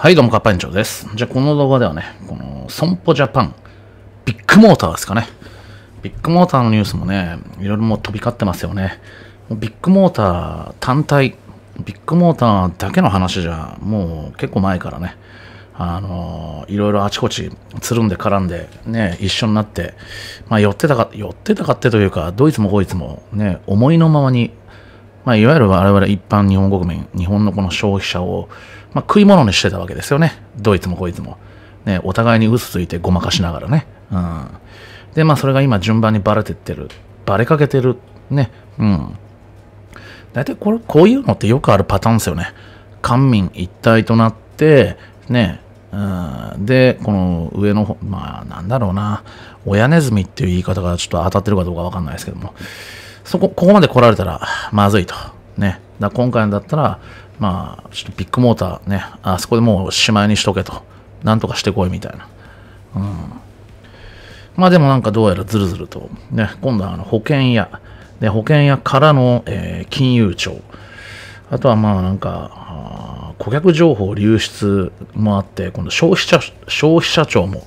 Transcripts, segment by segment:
はい、どうも、カッパ園長です。じゃあ、この動画ではね、この、損保ジャパン、ビッグモーターですかね。ビッグモーターのニュースもね、いろいろもう飛び交ってますよね。もうビッグモーター単体、ビッグモーターだけの話じゃ、もう結構前からね、あのいろいろあちこちつるんで絡んで、ね、一緒になって、まあ、寄ってたか、寄ってたかってというか、どいつもこいつも、ね、思いのままに、まあ、いわゆる我々一般日本国民、日本のこの消費者を、まあ、食い物にしてたわけですよね。どいつもこいつも。ね、お互いに嘘ついてごまかしながらね。うん。で、まあ、それが今順番にバレてってる。バレかけてる。ね。うん。大体これ、こういうのってよくあるパターンですよね。官民一体となって、ね。うん、で、この上の方、まあ、なんだろうな。親ネズミっていう言い方がちょっと当たってるかどうかわかんないですけども。そこ、ここまで来られたらまずいと。ね。だ今回だったら、まあ、ちょっとビッグモーターね、あそこでもうしまいにしとけと。なんとかしてこいみたいな。うん。まあでもなんかどうやらずるずると、ね、今度はあの保険屋、で、保険屋からの、えー金融庁、あとはまあなんか、顧客情報流出もあって、今度消費者、消費者庁も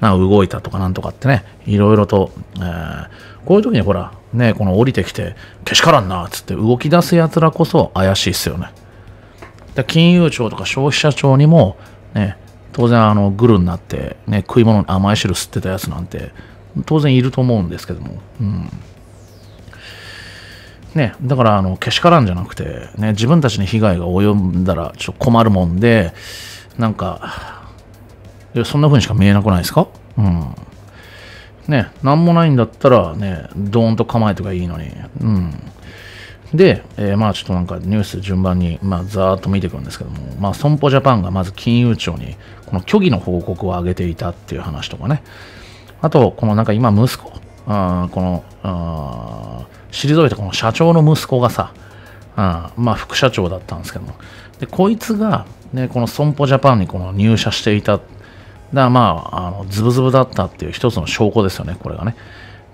な動いたとかなんとかってね、いろいろと、えーこういう時にほら、ね、この降りてきて、けしからんなっつって動き出す奴らこそ怪しいっすよね。で金融庁とか消費者庁にも、ね、当然あのグルになって、ね、食い物に甘い汁吸ってたやつなんて当然いると思うんですけども、うんね、だからあのけしからんじゃなくて、ね、自分たちに被害が及んだらちょっと困るもんでなんかいやそんな風にしか見えなくないですか？うんね、なんもないんだったらね、ドーンと構えてがいいのに。うん。で、えーまあちょっとなんかニュース順番に、まあざーっと見ていくんですけども、まあ損保ジャパンがまず金融庁にこの虚偽の報告を上げていたっていう話とかね。あと、このなんか今息子、あこの、あ退いたこの社長の息子がさ、あまあ副社長だったんですけども、で、こいつが、ね、この損保ジャパンにこの入社していただまあ、あのズブズブだったっていう一つの証拠ですよね、これがね。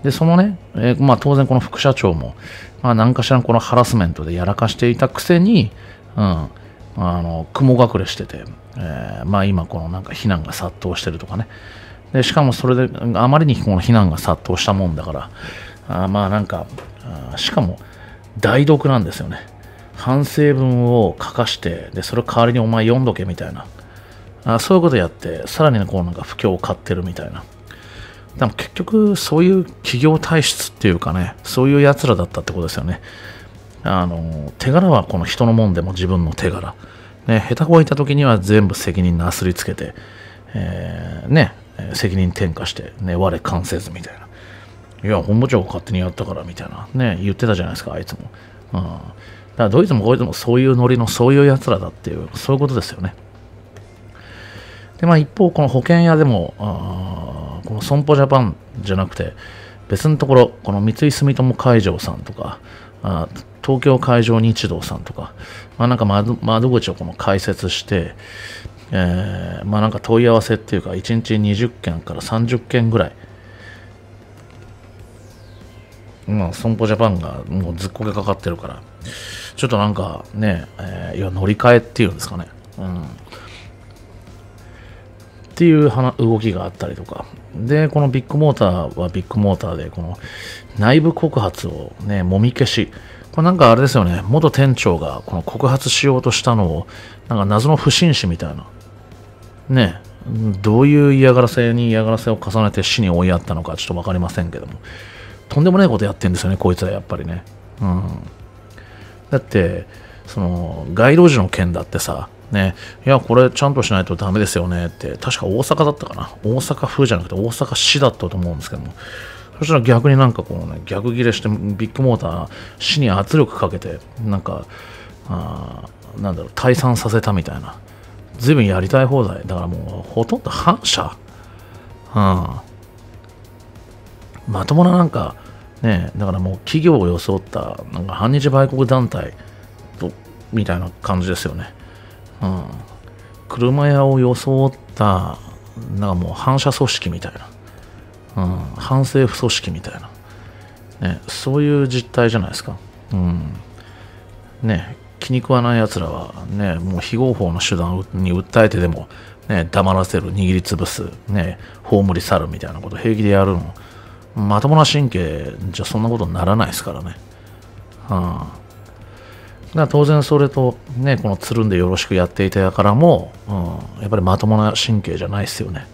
で、そのね、えーまあ当然この副社長も、まあ何かしらのこのハラスメントでやらかしていたくせに、うん、あの、雲隠れしてて、えーまあ今このなんか非難が殺到してるとかね。で、しかもそれで、あまりにこの非難が殺到したもんだから、あまあなんか、しかも、代読なんですよね。反省文を書かして、で、それ代わりにお前読んどけみたいな。あそういうことやって、さらに、こうなんか不況を買ってるみたいな。でも結局、そういう企業体質っていうかね、そういう奴らだったってことですよね。あの、手柄はこの人のもんでも自分の手柄。ね、下手こいた時には全部責任なすりつけて、えーね、責任転嫁して、ね、我関せずみたいな。いや、本部長が勝手にやったからみたいな、ね、言ってたじゃないですか、あいつも。うん。だから、どいつもこいつもそういうノリのそういう奴らだっていう、そういうことですよね。で、まあ一方、この保険屋でも、この損保ジャパンじゃなくて、別のところ、この三井住友海上さんとか、あ東京海上日動さんとか、まあなんか窓窓口をこの開設して、えーまあなんか問い合わせっていうか、1日20件から30件ぐらい、まあ損保ジャパンがもうずっこけかかってるから、ちょっとなんかね、えーいや乗り換えっていうんですかね。うんっていう動きがあったりとか。で、このビッグモーターはビッグモーターで、この内部告発をね、もみ消し。これなんかあれですよね、元店長がこの告発しようとしたのを、なんか謎の不審死みたいな。ね、どういう嫌がらせに嫌がらせを重ねて死に追いやったのかちょっとわかりませんけども。とんでもないことやってんですよね、こいつらやっぱりね。うん。だって、その、街路樹の件だってさ、ね、いや、これちゃんとしないとダメですよねって、確か大阪だったかな。大阪府じゃなくて大阪市だったと思うんですけども。そしたら逆になんかこのね、逆ギレして、ビッグモーター、市に圧力かけて、なんか、あなんだろう、退散させたみたいな。随分やりたい放題。だからもう、ほとんど反社。うん。まともななんか、ね、だからもう企業を装った、なんか反日売国団体と、みたいな感じですよね。うん。車屋を装った、なんかもう反社組織みたいな。うん。反政府組織みたいな。ね、そういう実態じゃないですか。うん。ね、気に食わない奴らはね、もう非合法の手段に訴えてでも、ね、黙らせる、握りつぶす、ね、葬り去るみたいなこと平気でやるの。まともな神経じゃそんなことにならないですからね。はあだ当然それとね、このつるんでよろしくやっていたからも、うん、やっぱりまともな神経じゃないですよね。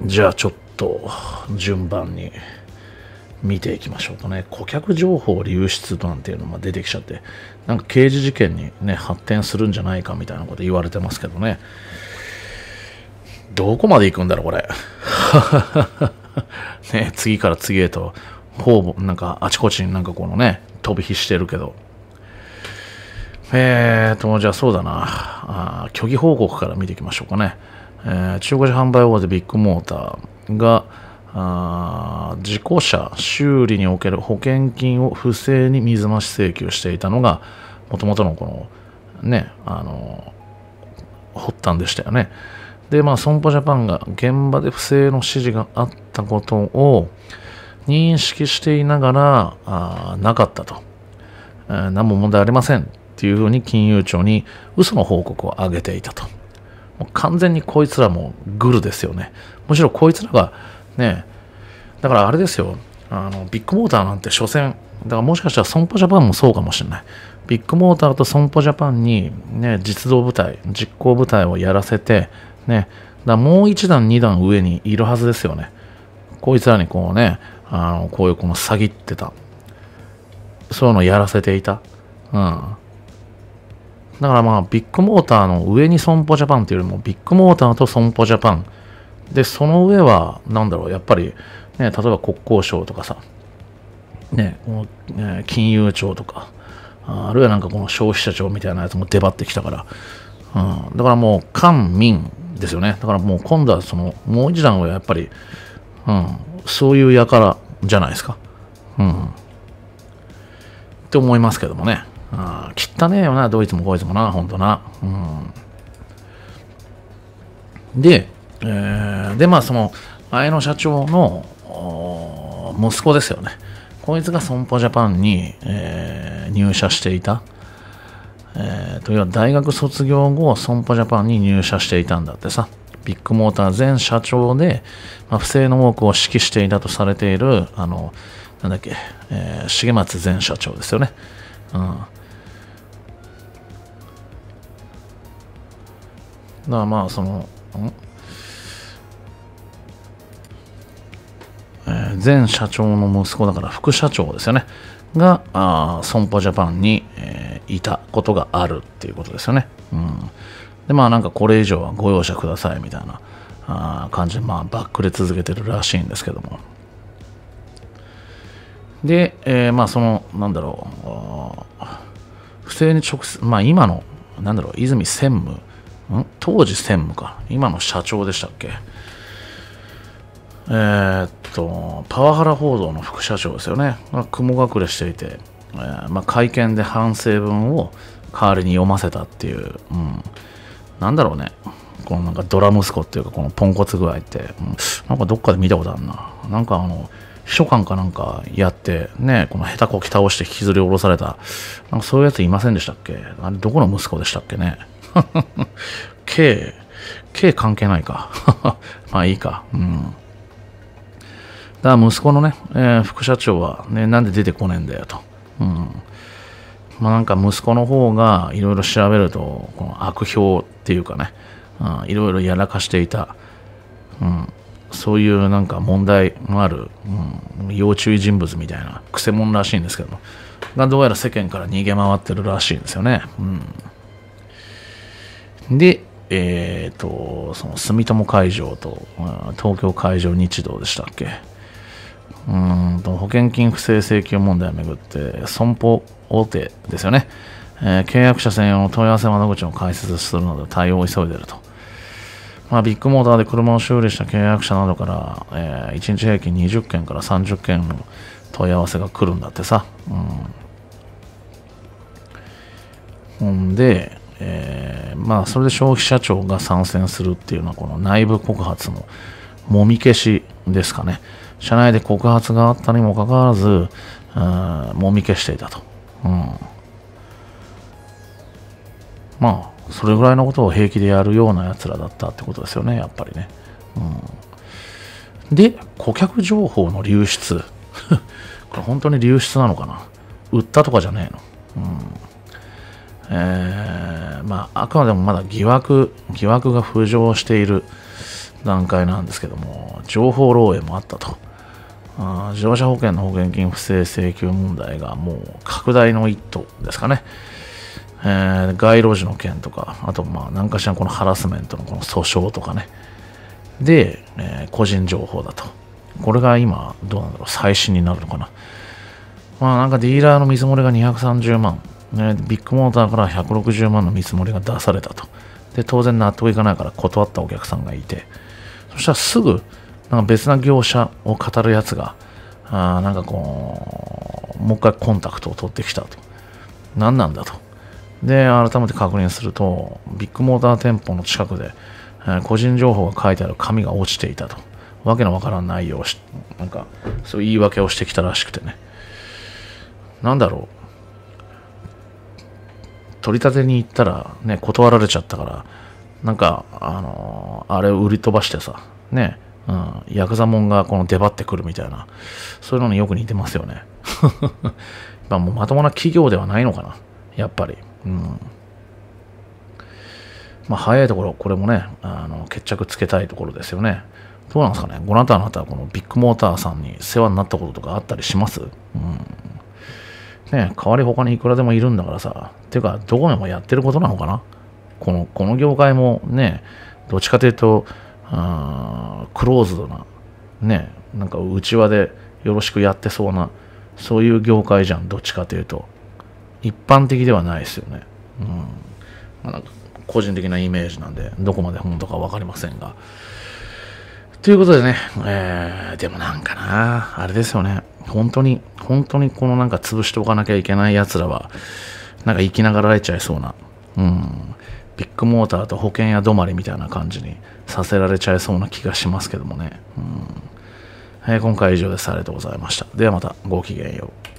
うん、じゃあちょっと順番に見ていきましょうかね。顧客情報流出なんていうのが出てきちゃって、なんか刑事事件にね、発展するんじゃないかみたいなこと言われてますけどね。どこまで行くんだろう、これ。ね、次から次へと方々、なんかあちこちになんかこのね、飛び火してるけど。えーと、じゃあそうだな。あ虚偽報告から見ていきましょうかね。えー、中古車販売大手ビッグモーターが、あ事故車修理における保険金を不正に水増し請求していたのが、もともとのこの、ね、あの、発端でしたよね。で、まあ、損保ジャパンが現場で不正の指示があったことを、認識していながら、あなかったと、えー、何も問題ありませんっていうふうに金融庁に嘘の報告を上げていたと。もう完全にこいつらもグルですよね。むしろこいつらがね、だからあれですよ、あのビッグモーターなんて所詮、だからもしかしたら損保ジャパンもそうかもしれない。ビッグモーターと損保ジャパンに、ね、実動部隊、実行部隊をやらせて、ね、だもう一段二段上にいるはずですよね。こいつらにこうね、あの、こういうこの詐欺ってた。そういうのをやらせていた。うん。だからまあ、ビッグモーターの上に損保ジャパンっていうよりも、ビッグモーターと損保ジャパン。で、その上は、なんだろう、やっぱり、ね、例えば国交省とかさ、ね、この、ね、金融庁とか、あるいはなんかこの消費者庁みたいなやつも出張ってきたから、うん、だからもう官民ですよね。だからもう今度はその、もう一段はやっぱり、うん、そういう輩じゃないですか。うん。って思いますけどもね。あ汚ねえよな、どいつもこいつもな、ほんとな。うん。で、えー、で、まあ、その、綾野社長の息子ですよね。こいつが損保ジャパンに、えー、入社していた。えー、という大学卒業後、損保ジャパンに入社していたんだってさ。ビッグモーター前社長で、まあ、不正の多くを指揮していたとされている、あの、なんだっけ、えー、重松前社長ですよね。うん。だからまあ、その、ん？えー、前社長の息子だから副社長ですよね。が、あ損保ジャパンに、えー、いたことがあるっていうことですよね。うん。で、まあなんかこれ以上はご容赦くださいみたいなあ感じで、まあバックで続けてるらしいんですけども。で、えー、まあその、なんだろう、不正に直接、まあ今の、なんだろう、泉専務、ん？当時専務か、今の社長でしたっけ？えー、っと、パワハラ報道の副社長ですよね。まあ雲隠れしていて、えー、まあ、会見で反省文を代わりに読ませたっていう、うん、なんだろうね。このなんかドラ息子っていうか、このポンコツ具合って、うん、なんかどっかで見たことあるな。なんかあの、秘書官かなんかやって、ね、この下手こき倒して引きずり下ろされた、なんかそういうやついませんでしたっけ？あれ、どこの息子でしたっけね ?K、K 関係ないか。まあいいか。うん。だから息子のね、えー、副社長は、ね、なんで出てこねえんだよと。うん。まあ、なんか息子の方がいろいろ調べると、この悪評っていうかね、いろいろやらかしていた、うん、そういうなんか問題のある、うん、要注意人物みたいな、くせ者らしいんですけども、がどうやら世間から逃げ回ってるらしいんですよね。うん、で、えっ、ー、と、その住友海上と、東京海上日動でしたっけ。うんと保険金不正請求問題をめぐって損保大手ですよね、えー、契約者専用の問い合わせ窓口を開設するなど対応を急いでいると、まあ、ビッグモーターで車を修理した契約者などから、えー、1日平均20件から30件の問い合わせが来るんだってさ、うん、ほんで、えー、まあそれで消費者庁が参戦するっていうのはこの内部告発のもみ消しですかね。社内で告発があったにもかかわらず、うんもみ消していたと。うんまあ、それぐらいのことを平気でやるようなやつらだったってことですよね、やっぱりね。うん、で、顧客情報の流出。これ本当に流出なのかな？売ったとかじゃねえの。うんえー、まあ、あくまでもまだ疑惑、疑惑が浮上している段階なんですけども、情報漏洩もあったと。あ自動車保険の保険金不正請求問題がもう拡大の一途ですかね。えー、街路樹の件とか、あとまあ何かしらこのハラスメントのこの訴訟とかね。で、えー、個人情報だと。これが今、どうなんだろう、最新になるのかな。まあなんかディーラーの見積もりが230万、ね、ビッグモーターから160万の見積もりが出されたと。で、当然納得いかないから断ったお客さんがいて、そしたらすぐ、なんか別な業者を語るやつが、あなんかこう、もう一回コンタクトを取ってきたと。何なんだと。で、改めて確認すると、ビッグモーター店舗の近くで、えー、個人情報が書いてある紙が落ちていたと。わけのわからん内容をし、なんか、そういう言い訳をしてきたらしくてね。なんだろう。取り立てに行ったら、ね、断られちゃったから、なんか、あのー、あれを売り飛ばしてさ、ね、うん、ヤクザモンがこの出張ってくるみたいな、そういうのによく似てますよね。まあもうまともな企業ではないのかな、やっぱり。うん。まあ早いところ、これもね、あの決着つけたいところですよね。どうなんですかね、ごなたあなたはこのビッグモーターさんに世話になったこととかあったりします？うん。ね代わり他にいくらでもいるんだからさ、ていうか、どこでもやってることなのかなこの、この業界もね、どっちかというと、あクローズドな、ね、なんか内輪でよろしくやってそうな、そういう業界じゃん、どっちかというと。一般的ではないですよね。うん。まあ、なんか個人的なイメージなんで、どこまで本当か分かりませんが。ということでね、えー、でもなんかな、あれですよね。本当に、本当にこのなんか潰しておかなきゃいけない奴らは、なんか生きながられちゃいそうな、うん、ビッグモーターと保険屋止まりみたいな感じにさせられちゃいそうな気がしますけどもね。うんえー、今回は以上です。ありがとうございました。ではまたごきげんよう。